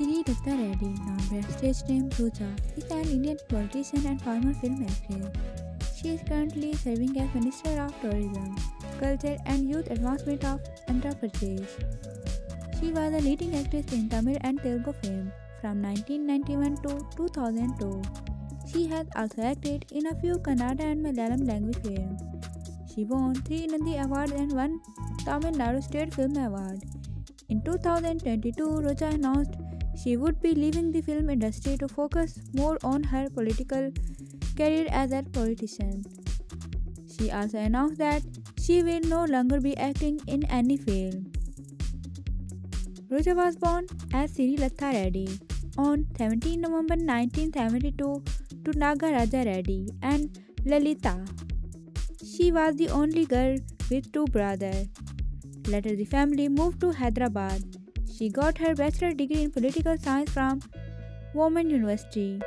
Sri Latha Reddy, her stage name Roja, is an Indian politician and former film actress. She is currently serving as Minister of Tourism, Culture and Youth Advancement of Andhra Pradesh. She was a leading actress in Tamil and Telugu film from 1991 to 2002. She has also acted in a few Kannada and Malayalam language films. She won three Nandi Awards and one Tamil Nadu State Film Award. In 2022, Roja announced she would be leaving the film industry to focus more on her political career as a politician. She also announced that she will no longer be acting in any film. Roja was born as Sri Latha Reddy on 17 November 1972 to Naga Raja Reddy and Lalita. She was the only girl with two brothers. Later, the family moved to Hyderabad. She got her bachelor degree in political science from Women University.